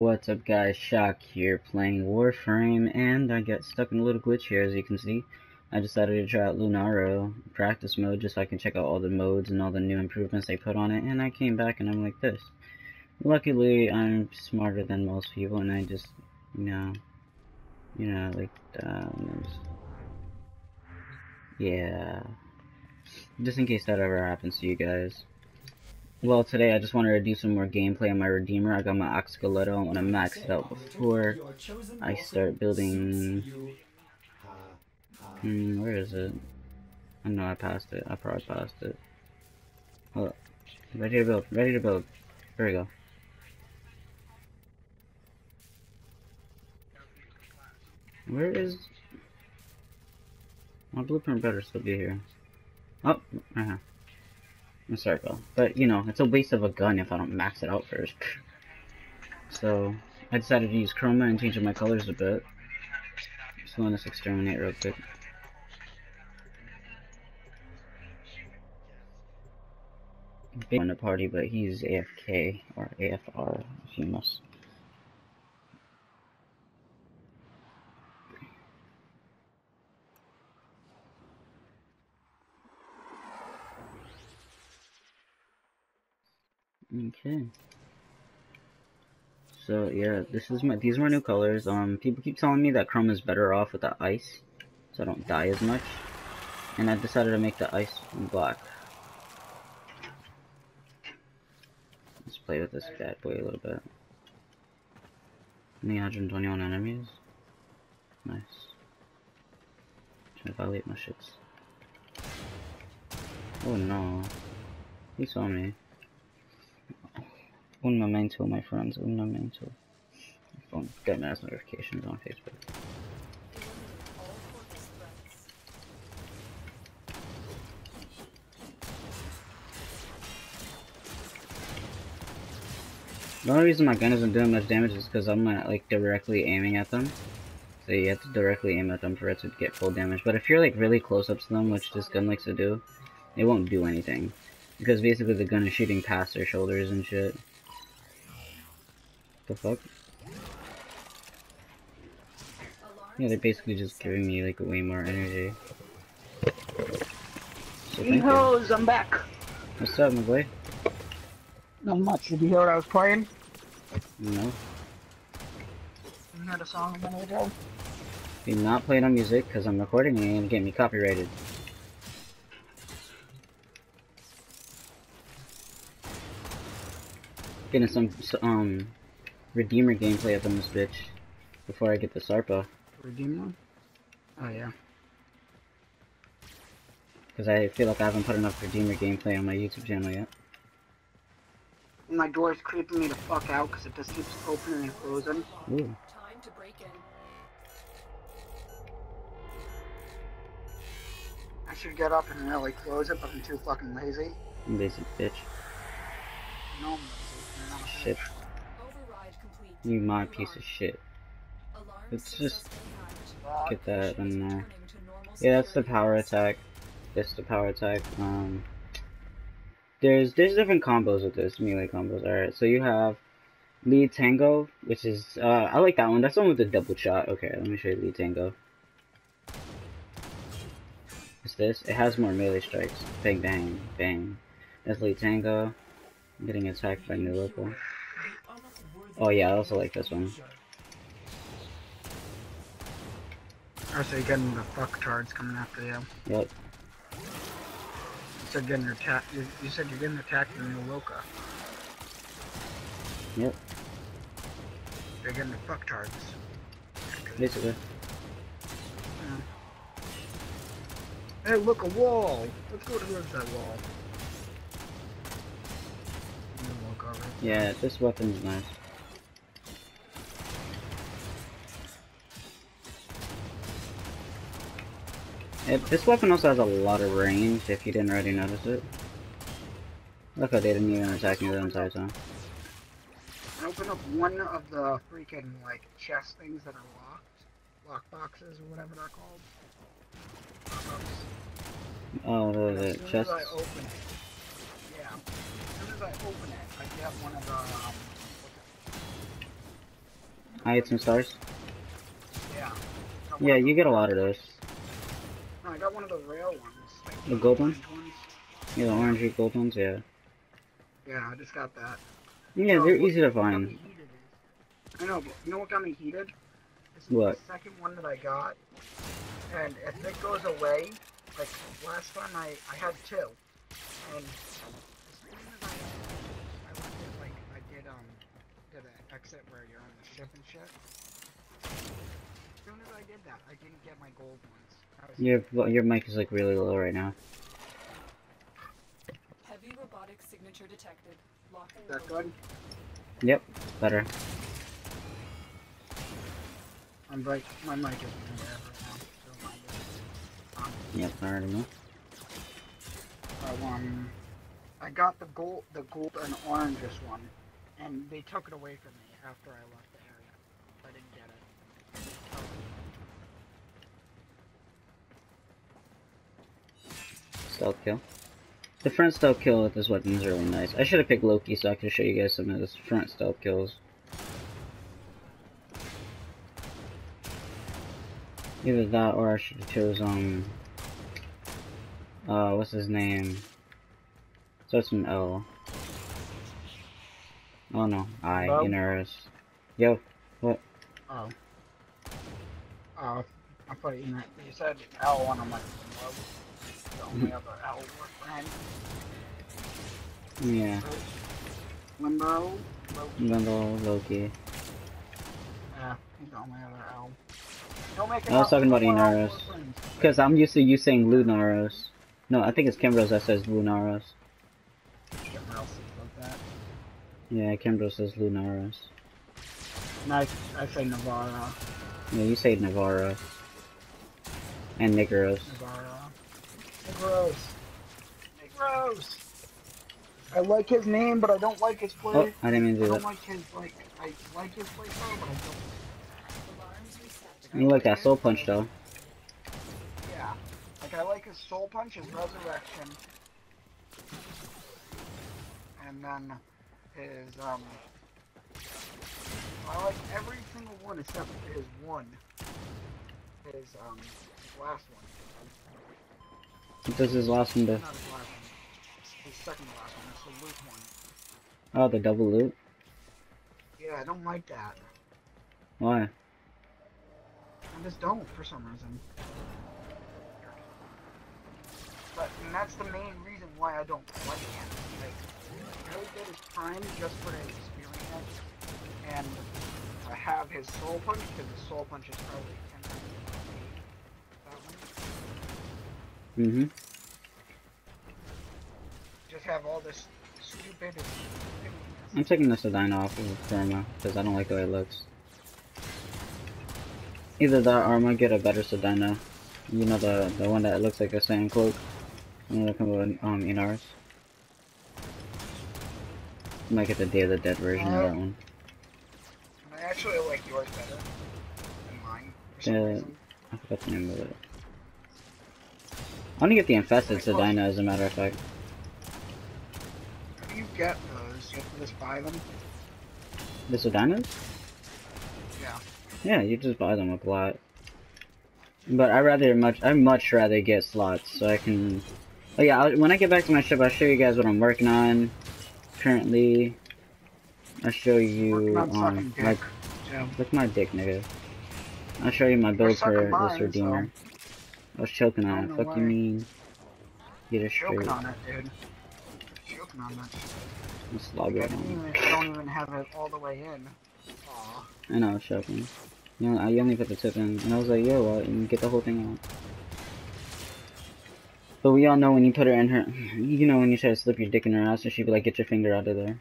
What's up guys, Shock here playing Warframe and I got stuck in a little glitch here as you can see. I decided to try out Lunaro practice mode just so I can check out all the modes and all the new improvements they put on it and I came back and I'm like this. Luckily I'm smarter than most people and I just, you know, you know, like, uh, yeah. Just in case that ever happens to you guys. Well, today I just wanted to do some more gameplay on my Redeemer. I got my Oxcaletto. I want to max it out before I start building... Hmm, where is it? I know I passed it. I probably passed it. Hold up. Ready to build. Ready to build. There we go. Where is... My blueprint better still be here. Oh, uh -huh a circle. But, you know, it's a waste of a gun if I don't max it out first. So, I decided to use chroma and change my colors a bit. Just let us exterminate real quick. Big on the party, but he's AFK, or AFR, if you must. Okay. So yeah, this is my these are my new colors. Um, people keep telling me that Chrome is better off with the ice, so I don't die as much. And I decided to make the ice black. Let's play with this bad boy a little bit. Only 121 enemies. Nice. Trying to violate my shits. Oh no. He saw me. Un momento, my friends, un momento. Phone, get mass notifications on Facebook. The only reason my gun isn't doing much damage is because I'm not like directly aiming at them. So you have to directly aim at them for it to get full damage. But if you're like really close up to them, which this gun likes to do, it won't do anything. Because basically the gun is shooting past their shoulders and shit. The fuck? Yeah, they're basically just giving me like way more energy. So hey hoes, I'm back. What's up, my boy? Not much. Did you hear what I was playing? No. You heard a song a minute ago? Do not play on music because I'm recording and you get me copyrighted. Getting some um Redeemer gameplay up on this bitch before I get the Sarpa. Redeemer? Oh yeah. Because I feel like I haven't put enough Redeemer gameplay on my YouTube channel yet. My door is creeping me the fuck out because it just keeps opening and closing. Ooh. Time to break in. I should get up and really close it, but I'm too fucking lazy. Lazy bitch. No, I'm lazy. Shit. You my piece of shit. Let's just get that in there. Yeah, that's the power attack. That's the power attack. Um, there's there's different combos with this melee combos. All right, so you have lead tango, which is uh, I like that one. That's one with the double shot. Okay, let me show you lead tango. What's this? It has more melee strikes. Bang, bang, bang. That's lead tango. I'm getting attacked by New Loka. Oh yeah, I also like this one. I say getting the fuck tards coming after you. Yep. You said getting attacked. You, you said you're getting attacked in the Loka. Yep. They're getting the fuck tards. Basically. Yeah. Hey, look, a wall! Let's go towards that wall. Yeah, this weapon's nice. It, this weapon also has a lot of range, if you didn't already notice it. Look how they didn't even attack me the entire time. Open up one of the freaking, like, chest things that are locked. Lock boxes, or whatever they're called. Oh, the, the as chests? I open it, yeah. As soon as I open it, I get one of the, um, I get some stars. Yeah. Yeah, you get a lot of those. I got one of the rail ones. like The gold one? ones. Yeah, the orangey gold ones, yeah. Yeah, I just got that. Yeah, Oh, they're easy to find. I know, but you know what got me heated? This is What? the second one that I got. And if it goes away, like last time I, I had two. And as soon as I, I to, like, I did, um, did an exit where you're on the ship and shit. As soon as I did that, I didn't get my gold ones. I was Your your mic is like really low right now. Heavy robotic signature detected. Lock and Is that load. good? Yep, better. I'm right. My mic is there right now. Don't mind it. Um, Yep, I already know. I won. I got the gold, the gold and oranges one, and they took it away from me after I left the area. I didn't get it. Stealth kill. The front stealth kill with this weapon is really nice. I should have picked Loki so I could show you guys some of his front stealth kills. Either that or I should have chose um uh what's his name? Starts with an L. Oh no, I Hello? Inaros. Yo, Oh. Oh. I thought you you said L one. I'm like, only other L friend. yeah. Limbo. Loki. Vendel, Loki. Yeah, he's the only other L. Don't make it I was talking about We're all Inaros. four friends. Because I'm used to you saying Lunaros. No, I think it's Kimbros that says Lunaros. Like. Yeah, Kimbros says Lunaros. And I, I say Navarra. Yeah, you say Navarro. And Nigros. Navarra. Negros. Negros. I like his name, but I don't like his play. Oh, I didn't mean to I do don't that. like his like. I like his play style, but I don't. You like that soul punch though. Yeah. Like I like his soul punch, his resurrection, and then his um. I like every single one except his one. His um his last one. Does his last one do? Last one. Last one. The. Oh, the double loop? Yeah, I don't like that. Why? I just don't for some reason. But and that's the main reason why I don't like him. Like, really did his prime just for the experience, and to have his soul punch because his soul punch is probably ten times that one. Mm-hmm. Just have all this stupid. I'm taking the Syandana off of Therma, because I don't like the way it looks. Either that or I'm gonna get a better Syandana. You know the the one that looks like a sand cloak? I'm gonna come with um Inaros. I might get the Day of the Dead version of that one. I actually like yours better than mine for Yeah. I forgot the name of it. I want to get the Infested Syandana as a matter of fact. How do you get those? You have to just buy them. The Syandanas? Yeah. Yeah, you just buy them a lot. But I rather much I much rather get slots so I can. Oh yeah, I'll, when I get back to my ship, I'll show you guys what I'm working on currently. I'll show you on um like too. look my dick, nigga. I'll show you my build for mine, this redeemer. I was choking on it. Fuck you mean? Get it straight. Choking on it, dude. Choking on that. I'm slobbing I on it. even, I don't even have it all the way in. Aw. I know, I was choking. You know, I only put the tip in, and I was like, yo, well, you get the whole thing out. But we all know when you put her in her, you know when you try to slip your dick in her ass, and she'd be like, get your finger out of there.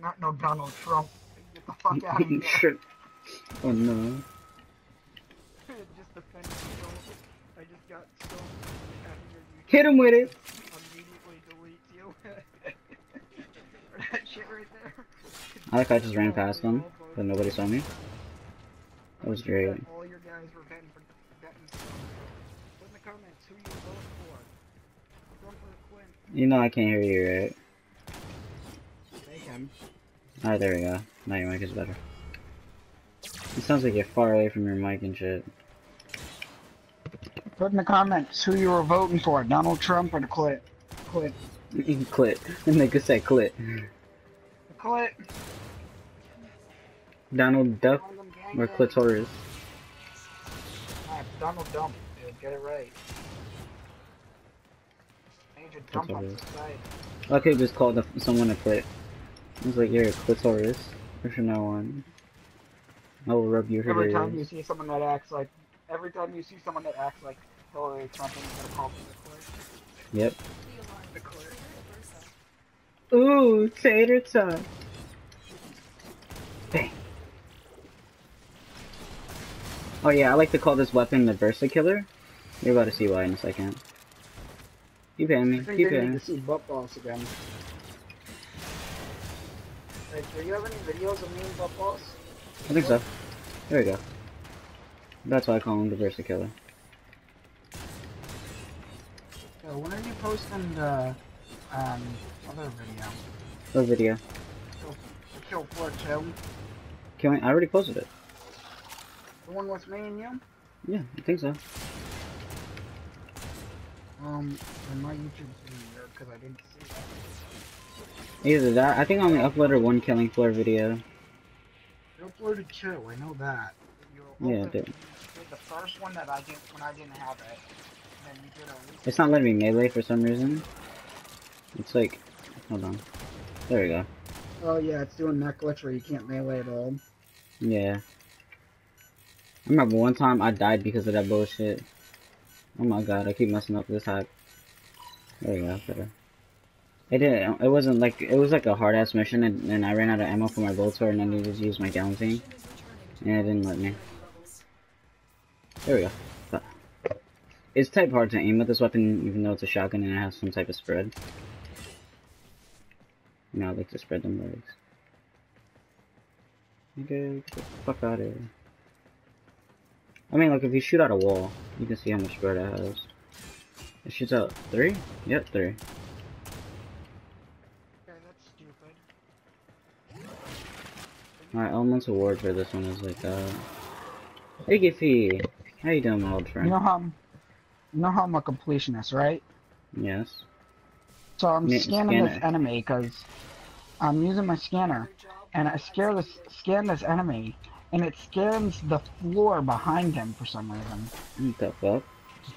Not no Donald Trump. Get the fuck out of here. Shit. Oh no. just defend yourself. I just got so out of your YouTube. Hit him with it! I like I just ran past them, but nobody saw me. That was great. All your guys were betting for betting. Put in the comments who you for. Clinton. You know I can't hear you, right? They. Alright, there we go. Now your mic is better. It sounds like you're far away from your mic and shit. Put in the comments who you were voting for, Donald Trump or the Clit. Clit. clit. And they could say clit. The Clit. Donald Duck or clitoris. Ah, Donald Dump, dude. Get it right. Major dump on society. I could just call the, someone a clit. It's like you're a clitoris. From now on. I will rub your Every time you see someone that acts like, every time you see someone that acts like Hillary Clinton, you're gonna call the Yep. The alarm The Clit. versa. Ooh, tater tot. Bang. Oh yeah, I like to call this weapon the Versa Killer. You're about to see why in a second. Keep hitting me, I think keep hitting need me. to see butt balls again. Like, do you have any videos of me and butt balls? I think so. There we go. That's why I call him the Versa Killer. Yeah, when are you posting the um other video? What video? Kill, Kill Floor 2? Can we, I already posted it. The one with me and you? Yeah, I think so. Um, and my YouTube's being weird because I didn't see that. Either that, I think I only uploaded one Killing Floor video. You uploaded two, I know that. You Yeah, I did. did the first one that I did when I didn't have it. And then you did a recent It's not letting me melee for some reason. It's like, hold on. There we go. Oh yeah, it's doing that glitch where you can't melee at all. Yeah. I remember one time I died because of that bullshit. Oh my god, I keep messing up this hack. There we go, better. It didn't, it wasn't like, it was like a hard ass mission and, and I ran out of ammo for my Boltor and I needed to use my down thing. Mission is returning to Yeah, it didn't let me. There we go. But it's type hard to aim with this weapon even though it's a shotgun and it has some type of spread. You know, I like to spread them legs. Okay, get the fuck out of here. I mean, like, if you shoot out a wall, you can see how much spread it has. It shoots out three? Yep, three. Okay, that's stupid. Alright, Elemental Ward for this one is like, uh... Hey, Giffy! How you doing, my old You friend? know how I'm, you know how I'm a completionist, right? Yes. So I'm scanning scan this enemy because I'm using my scanner, and I scare this scan this enemy, and it scans the floor behind him for some reason. What the fuck?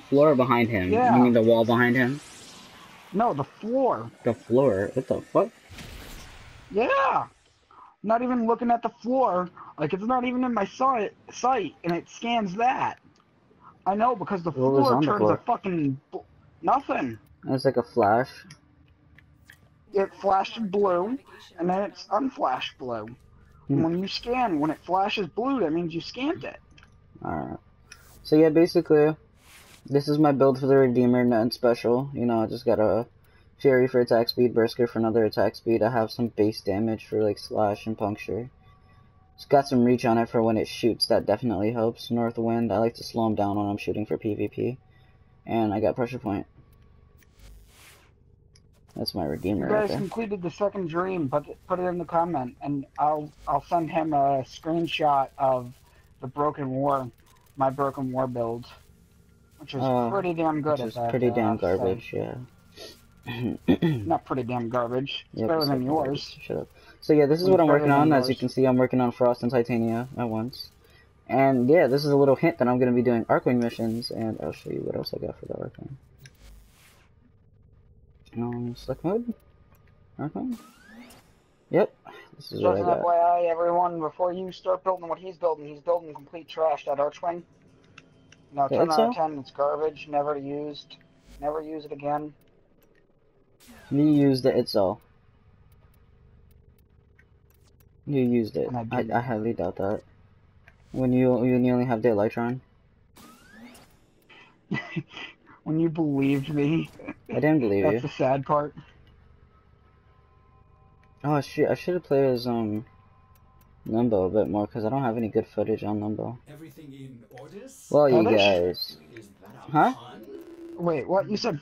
Floor behind him. Yeah. You mean the wall behind him? No, the floor. The floor? What the fuck? Yeah. Not even looking at the floor. Like it's not even in my sight, sight, and it scans that. I know because the What floor on the turns floor? a fucking nothing. It's like a flash. It flashed blue, and then it's unflashed blue. Hmm. And when you scan, when it flashes blue, that means you scanned it. Alright. So yeah, basically, this is my build for the Redeemer, nothing special. You know, I just got a Fury for attack speed, Berserker for another attack speed. I have some base damage for like slash and puncture. It's got some reach on it for when it shoots, that definitely helps. North Wind, I like to slow him down when I'm shooting for PvP. And I got Pressure Point. That's my Redeemer right guys there. completed the second dream. Put it, put it in the comment, and I'll I'll send him a screenshot of the Broken War, my Broken War build, which is Uh, pretty damn good. Which at is that, pretty uh, damn thing. garbage, yeah. Not pretty damn garbage. It's Yep, better than yours. Shut up. So yeah, this is what I'm working on. As you can see, I'm working on Frost and Titania at once. And yeah, this is a little hint that I'm going to be doing Archwing missions, and I'll show you what else I got for the Archwing. Um, select mode? Archwing? Yep, this is what I Just got. FYI, everyone, before you start building what he's building, he's building complete trash. That Archwing. No, The 10 out of 10. It's garbage. Never used. Never use it again. Me used it, it's all. You used it. I I. I highly doubt that. When you when you only have the Elytron. When you believed me, I didn't believe that's you. the sad part. Oh shit! I should have played as um Limbo a bit more because I don't have any good footage on Limbo. Everything in orders? Well, you guys, Is that a Huh? pun? Wait, what? You said